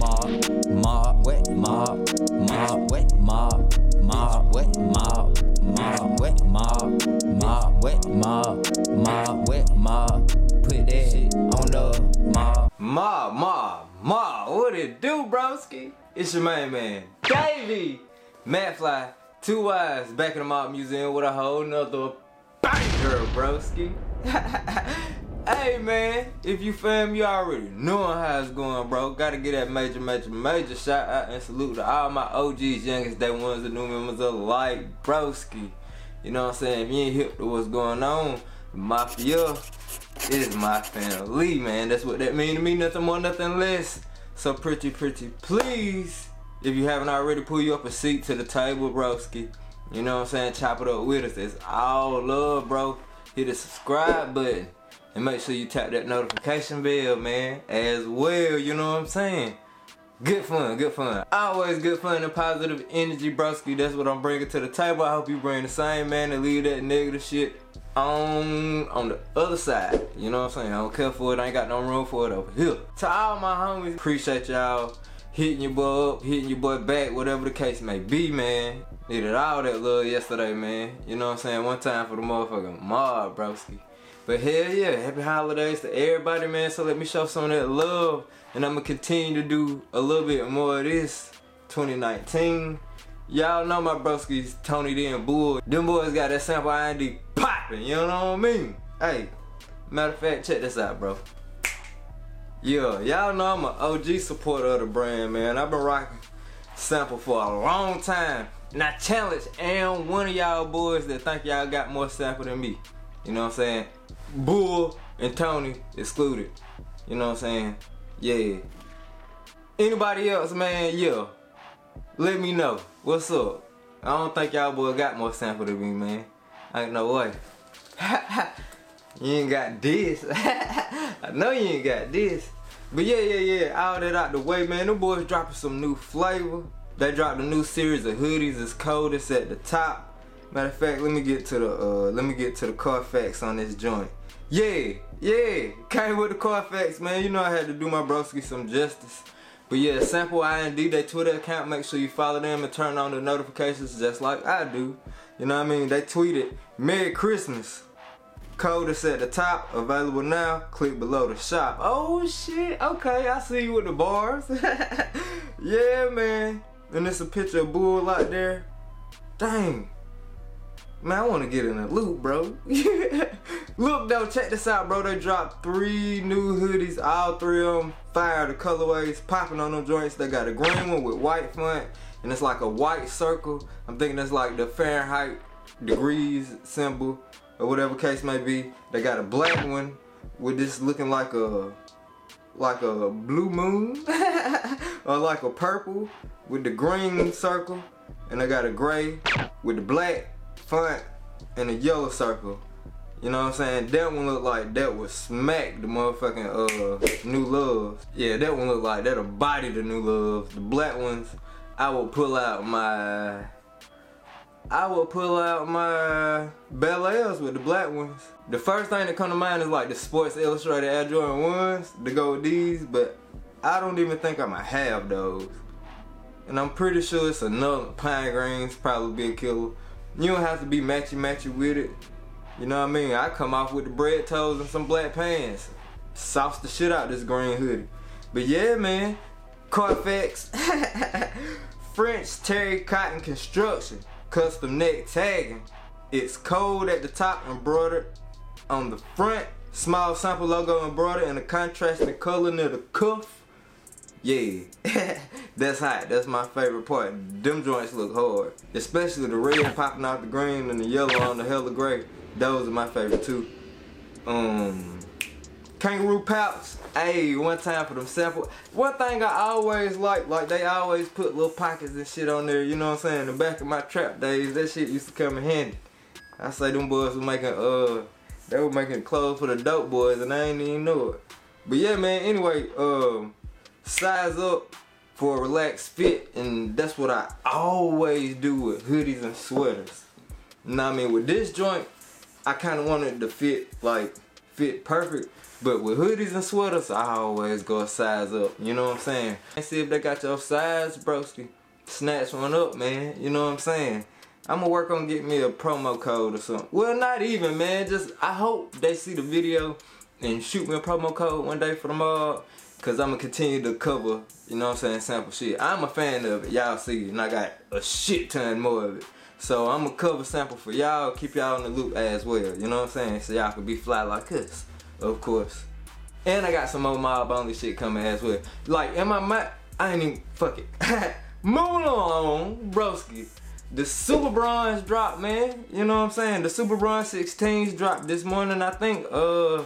mob, mob, wet mob, mob, wet mob, mob, wet mob, mob, wet mob, mob, wet mob, mob, wet mob. Put that shit on the mob. Ma, ma, ma, what it do, broski? It's your main man, Davey. McFlyy, two eyes, back in the mob museum with a whole nother banger, broski. hey man, if you fam, you already knowing how it's going, bro. Gotta get that major, major, major shout out and salute to all my OGs, youngest day ones, the new members of like broski. You know what I'm saying? If you ain't hip to what's going on, Mafia is my family, man. That's what that mean to me. Nothing more, nothing less. So pretty, pretty, please, if you haven't already, pull you up a seat to the table, broski. You know what I'm saying? Chop it up with us. It's all love, bro. Hit the subscribe button and make sure you tap that notification bell, man, as well. You know what I'm saying? Good fun, good fun. Always good fun and positive energy, broski. That's what I'm bringing to the table. I hope you bring the same, man, and leave that negative shit on on the other side. You know what I'm saying? I don't care for it. I ain't got no room for it over here. To all my homies, appreciate y'all hitting your boy up, hitting your boy back, whatever the case may be, man. Needed all that love yesterday, man. You know what I'm saying? One time for the motherfucking mob, broski. But hell yeah, happy holidays to everybody, man. So let me show some of that love. And I'm gonna continue to do a little bit more of this 2019. Y'all know my broskies, Tony D and Bull. Them boys got that sample IND popping, you know what I mean? Hey, matter of fact, check this out, bro. Yeah, y'all know I'm an OG supporter of the brand, man. I've been rocking sample for a long time. And I challenge and one of y'all boys that think y'all got more sample than me. You know what I'm saying? Bull and Tony excluded. You know what I'm saying? Yeah. Anybody else, man, yeah. Let me know. What's up? I don't think y'all boy got more sample than me, man. Ain't no way. you ain't got this. I know you ain't got this. But yeah, yeah, yeah. All that out the way, man. Them boys dropping some new flavor. They dropped a new series of hoodies. It's cold. It's at the top. Matter of fact, let me get to the uh, let me get to the Carfax on this joint. Yeah, yeah, came with the Carfax, man. You know I had to do my broski some justice. But yeah, sample IND, their Twitter account. Make sure you follow them and turn on the notifications just like I do. You know what I mean? They tweeted Merry Christmas. Code is at the top, available now. Click below to shop. Oh shit, okay, I see you with the bars. yeah, man. And it's a picture of Bull out there. Dang. Man, I want to get in a loop, bro. Look, though, check this out, bro. They dropped three new hoodies, all three of them fire. The colorways popping on them joints. They got a green one with white front, and it's like a white circle. I'm thinking that's like the Fahrenheit degrees symbol, or whatever case may be. They got a black one with this looking like a like a blue moon, or like a purple with the green circle, and they got a gray with the black font and a yellow circle. You know what I'm saying? That one looked like that would smack the motherfucking uh new love. Yeah, that one looked like that'll body the new love. The black ones, I will pull out my I will pull out my Bel Airs with the black ones. The first thing that come to mind is like the Sports Illustrated Air Jordan ones, the gold D's, but I don't even think I'ma have those. And I'm pretty sure it's another pine greens probably be a killer. You don't have to be matchy matchy with it. You know what I mean? I come off with the bread toes and some black pants. Sauce the shit out this green hoodie. But yeah, man. Carfax. French Terry Cotton Construction. Custom neck tagging. It's cold at the top embroidered on the front. Small sample logo embroidered in a contrasting color near the cuff. Yeah, that's hot. That's my favorite part. Them joints look hard. Especially the red popping out the green and the yellow on the hella gray. Those are my favorite too. Um, kangaroo pouch. Hey, one time for them sample. One thing I always like, like they always put little pockets and shit on there. You know what I'm saying? The back of my trap days, that shit used to come in handy. I say them boys were making uh, they were making clothes for the dope boys, and I ain't even know it. But yeah, man. Anyway, um size up for a relaxed fit and that's what I always do with hoodies and sweaters. Now I mean with this joint, I kind of wanted to fit like fit perfect. But with hoodies and sweaters, I always go size up. You know what I'm saying? And see if they got your size, broski. Snatch one up, man. You know what I'm saying? I'm gonna work on getting me a promo code or something. Well, not even, man. Just I hope they see the video and shoot me a promo code one day for the mob. Cause I'm gonna continue to cover, you know what I'm saying, sample shit. I'm a fan of it, y'all see, and I got a shit ton more of it. So I'm gonna cover sample for y'all, keep y'all in the loop as well, you know what I'm saying? So y'all can be fly like us, of course. And I got some more mob only shit coming as well. Like in my mind, I ain't even fuck it. Moving on, broski. The Super Brons dropped, man. You know what I'm saying? The Super Brons 16s dropped this morning. I think uh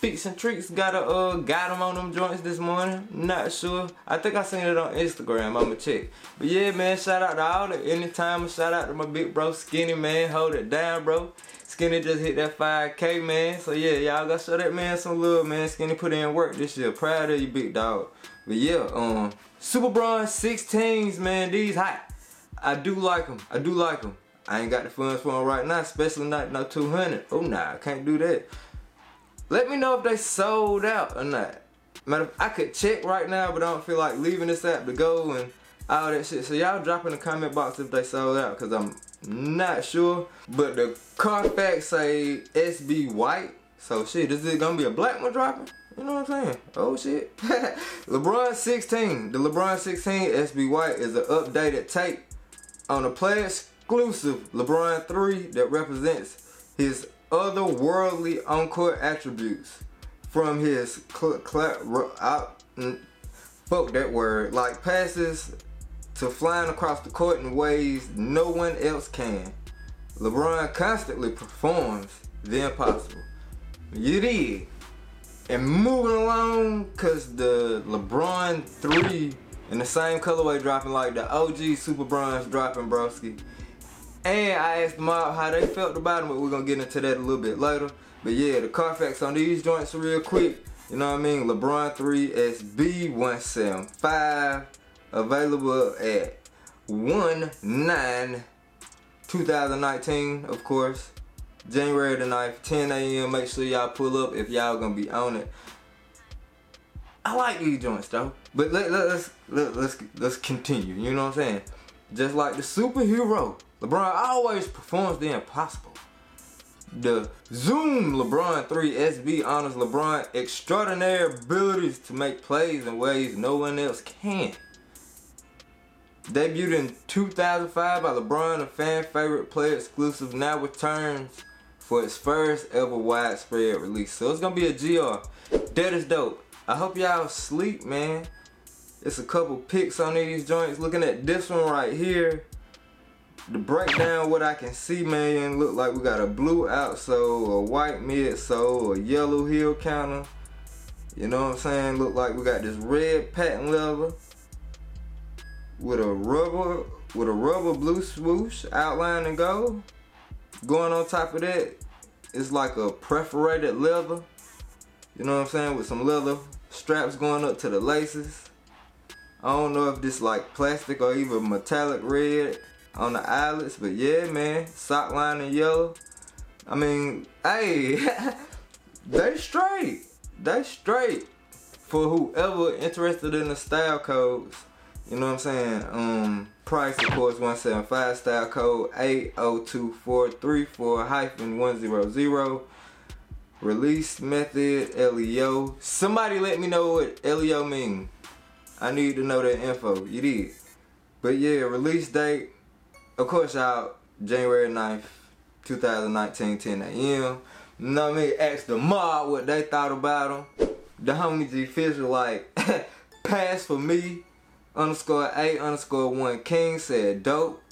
Feats and Treats got a uh got them on them joints this morning. Not sure. I think I seen it on Instagram. I'ma check. But yeah, man, shout out to all the anytime. Shout out to my big bro Skinny man. Hold it down, bro. Skinny just hit that 5K, man. So yeah, y'all gotta show that man some love, man. Skinny put in work this year. Proud of you, big dog. But yeah, um, Super Brons 16s, man. These hot. I do like them. I do like them. I ain't got the funds for them right now, especially not no 200. Oh nah, I can't do that. Let me know if they sold out or not. Matter I could check right now, but I don't feel like leaving this app to go and all that shit. So y'all drop in the comment box if they sold out, cause I'm not sure. But the Carfax say SB white. So shit, is it gonna be a black one dropping? You know what I'm saying? Oh shit. LeBron 16. The LeBron 16 SB White is an updated tape on a player exclusive LeBron 3 that represents his otherworldly on-court attributes from his cl- cl- out, mm, fuck that word like passes to flying across the court in ways no one else can. LeBron constantly performs the impossible. You did. And moving along, cause the LeBron 3 in the same colorway dropping like the OG Super Brons dropping broski. And I asked Mob how they felt about them, but we're gonna get into that a little bit later. But yeah, the Carfax on these joints real quick. You know what I mean? LeBron 3 SB175 available at 1 9 2019, of course. January the 9th, 10 a.m. Make sure y'all pull up if y'all gonna be on it. I like these joints though. But let, let, let's let, let's let's continue. You know what I'm saying? Just like the superhero, LeBron always performs the impossible. The Zoom LeBron 3 SB honors LeBron extraordinary abilities to make plays in ways no one else can. Debuted in 2005 by LeBron, a fan favorite player exclusive, now returns for its first ever widespread release. So it's gonna be a GR. That is dope. I hope y'all sleep, man. It's a couple pics on these joints. Looking at this one right here, the breakdown, what I can see, man, look like we got a blue outsole, a white midsole, a yellow heel counter. You know what I'm saying? Look like we got this red patent leather with a rubber with a rubber blue swoosh outline and gold. Going on top of that, it's like a perforated leather. You know what I'm saying? With some leather straps going up to the laces. I don't know if this like plastic or even metallic red on the eyelets, but yeah, man, sock line in yellow. I mean, hey, they straight. They straight. For whoever interested in the style codes, you know what I'm saying? Um, price of course 175 style code 802434 hyphen 100. Release method LEO. Somebody let me know what LEO mean. I need to know that info. You did. But yeah, release date, of course, out January 9th, 2019, 10 a.m. You know what I mean? Ask the mob what they thought about them. The homie G Fish like, pass for me, underscore A underscore one King said dope.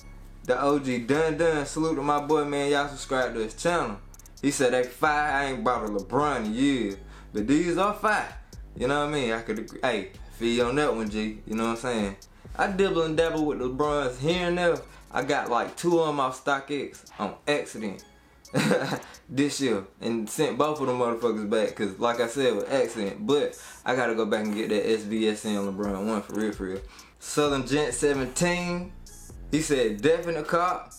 The OG done done. Salute to my boy, man. Y'all subscribe to his channel. He said they fire. I ain't brought a LeBron in years. But these are fire. You know what I mean? I could agree. Hey, feel on that one, G. You know what I'm saying? I dibble and dabble with the LeBrons here and there. I got like two of them off StockX on accident this year and sent both of them motherfuckers back because like I said with accident but I gotta go back and get that SVSM LeBron one for real for real Southern Gent 17 he said definite cop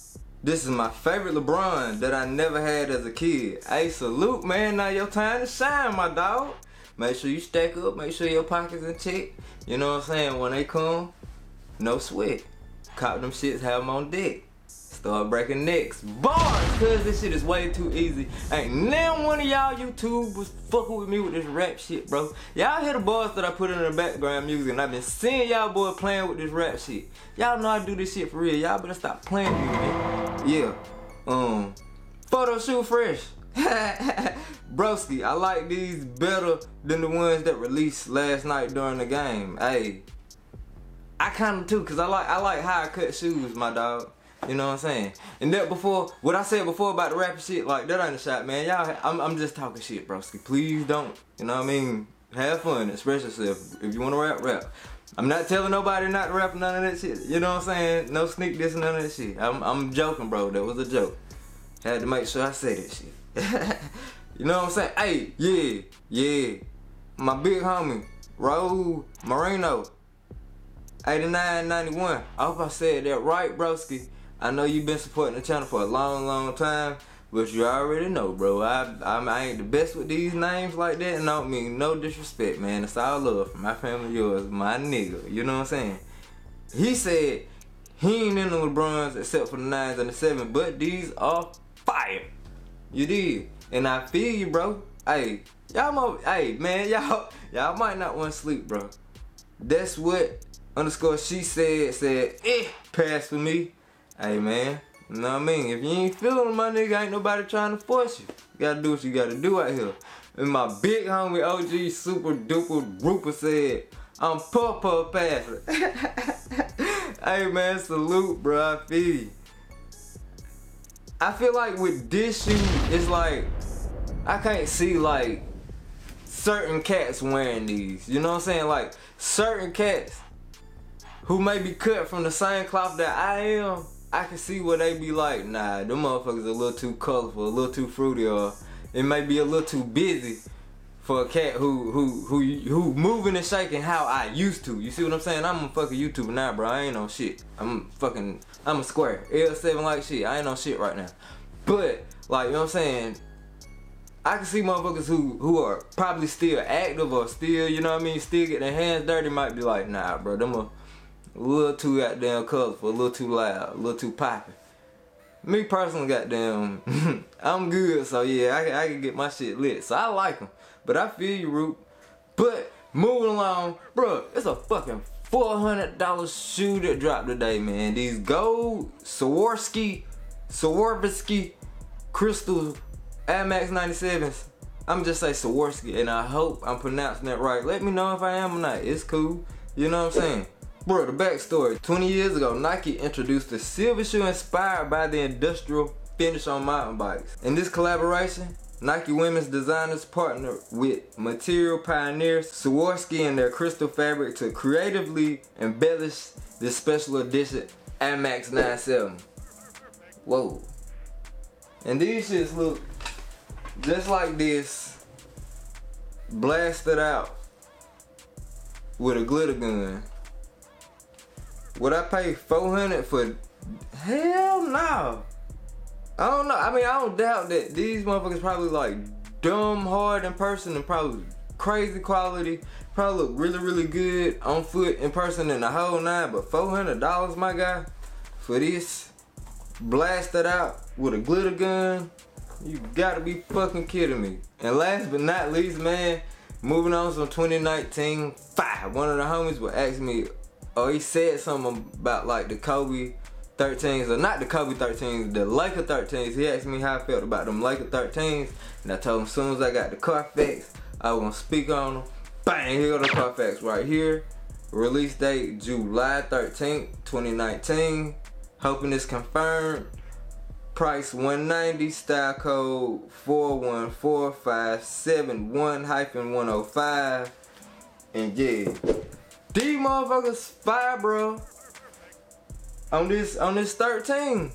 This is my favorite LeBron that I never had as a kid. Hey, salute, man. Now your time to shine, my dog. Make sure you stack up. Make sure your pockets in check. You know what I'm saying? When they come, no sweat. Cop them shits, have them on deck. Start breaking necks. Bars, cause this shit is way too easy. Ain't none one of y'all YouTubers fucking with me with this rap shit, bro. Y'all hear the bars that I put in the background music, and I've been seeing y'all boy playing with this rap shit. Y'all know I do this shit for real. Y'all better stop playing with me. Yeah. Um, photo shoot fresh. Broski, I like these better than the ones that released last night during the game. Hey, I kind of too, cause I like I like high cut shoes, my dog. You know what I'm saying? And that before, what I said before about the rapping shit, like that ain't a shot, man. Y'all, I'm, I'm just talking shit, broski. Please don't. You know what I mean? Have fun, express yourself. If you want to rap, rap. I'm not telling nobody not to rap none of that shit. You know what I'm saying? No sneak this none of that shit. I'm, I'm joking, bro. That was a joke. Had to make sure I said that shit. you know what I'm saying? Hey, yeah, yeah. My big homie, Raul Moreno. 8991. I hope I said that right, broski. I know you've been supporting the channel for a long, long time, but you already know, bro. I, I, I ain't the best with these names like that, and I don't mean no disrespect, man. It's all love my family, yours, my nigga. You know what I'm saying? He said he ain't in the LeBrons except for the nines and the seven, but these are fire. You did, and I feel you, bro. Hey, y'all, mo- hey, man, y'all, y'all might not want to sleep, bro. That's what underscore she said said eh pass for me. Hey man, you know what I mean? If you ain't feeling my nigga, ain't nobody trying to force you. You gotta do what you gotta do out here. And my big homie OG super duper Rupert said, I'm purple passer. hey man, salute bro, I feel you. I feel like with this shoe, it's like I can't see like certain cats wearing these. You know what I'm saying? Like certain cats who may be cut from the same cloth that I am I can see where they be like, nah, them motherfuckers a little too colorful, a little too fruity, or it may be a little too busy for a cat who who who who moving and shaking how I used to. You see what I'm saying? I'm a fucking YouTuber now, bro. I ain't on shit. I'm fucking I'm a square. L7 like shit. I ain't on shit right now. But like you know what I'm saying? I can see motherfuckers who who are probably still active or still, you know what I mean, still get their hands dirty might be like, nah, bro, them a a little too goddamn colorful, a little too loud, a little too popping. Me personally, goddamn, I'm good, so yeah, I, I can get my shit lit. So I like them, but I feel you, Root. But moving along, bro, it's a fucking $400 shoe that dropped today, man. These gold Swarovski, Swarovski crystal Air Max 97s. I'm just say Swarovski, and I hope I'm pronouncing that right. Let me know if I am or not. It's cool. You know what I'm saying? Bro, the backstory. 20 years ago, Nike introduced a silver shoe inspired by the industrial finish on mountain bikes. In this collaboration, Nike women's designers partnered with material pioneers Swarovski and their crystal fabric to creatively embellish this special edition Air Max 97. Whoa. And these shits look just like this, blasted out with a glitter gun. Would I pay 400 for? Hell no. I don't know. I mean, I don't doubt that these motherfuckers probably like dumb hard in person and probably crazy quality. Probably look really, really good on foot in person and the whole nine. But $400, my guy, for this blasted out with a glitter gun, you gotta be fucking kidding me. And last but not least, man, moving on to 2019, five. One of the homies would ask me oh, he said something about like the Kobe 13s, or not the Kobe 13s, the Laker 13s. He asked me how I felt about them Laker 13s, and I told him as soon as I got the Carfax, I was gonna speak on them. Bang, here go the Carfax right here. Release date July 13th, 2019. Hoping it's confirmed. Price 190, style code 414571-105. And yeah, these motherfuckers fire, bro. On this on this 13.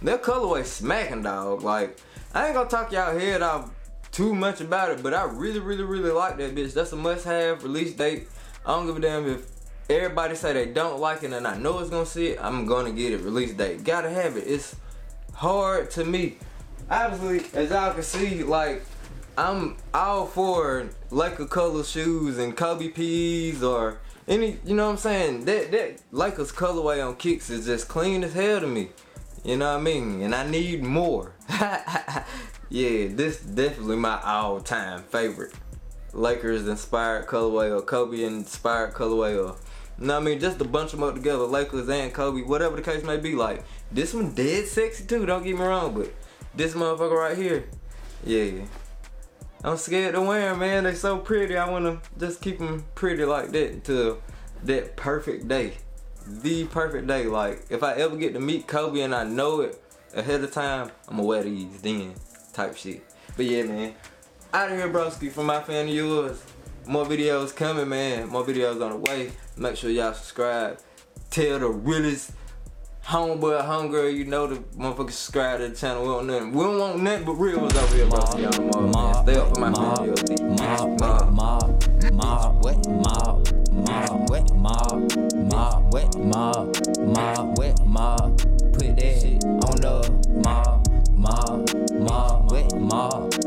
Their colorway smacking dog. Like, I ain't gonna talk y'all head off too much about it, but I really, really, really like that bitch. That's a must-have release date. I don't give a damn if everybody say they don't like it and I know it's gonna see it, I'm gonna get it release date. Gotta have it. It's hard to me. Obviously, as y'all can see, like I'm all for Laker color shoes and Kobe P's or any, you know what I'm saying? That that Lakers colorway on kicks is just clean as hell to me. You know what I mean? And I need more. yeah, this definitely my all-time favorite. Lakers inspired colorway or Kobe inspired colorway or you know what I mean? Just a bunch of them up together, Lakers and Kobe, whatever the case may be. Like, this one dead sexy too, don't get me wrong, but this motherfucker right here, yeah. I'm scared to wear them, man. They so pretty. I wanna just keep them pretty like that until that perfect day. The perfect day. Like, if I ever get to meet Kobe and I know it ahead of time, I'm gonna wear these then, type shit. But yeah, man. Out of here, broski, from my fan yours. More videos coming, man. More videos on the way. Make sure y'all subscribe. Tell the realest homeboy, homegirl, you know the motherfuckers subscribe to the channel. We don't nothing. We don't want nothing but real ones over here, bro. Stay up for my mob, mob, mob, mob, mob, mob, mob, mob, mob, mob, mob, mob. Put that on the mob, mob, mob, wet, mob.